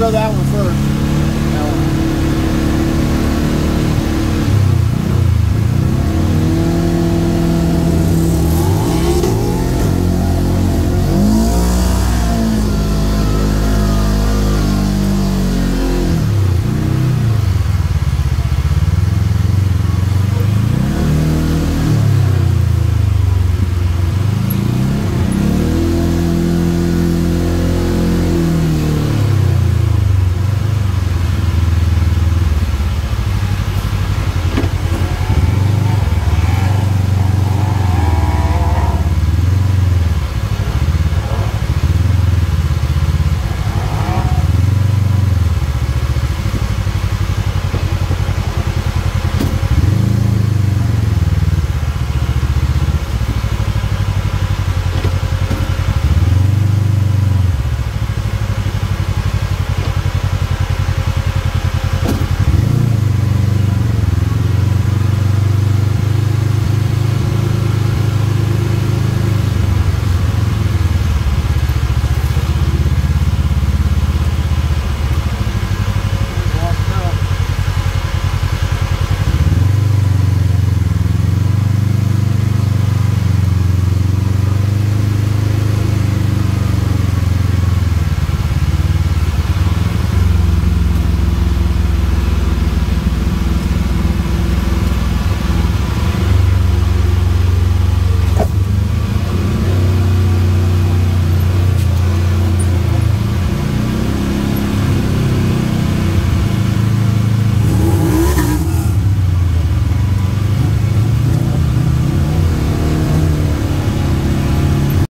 go that one.